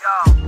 Yo.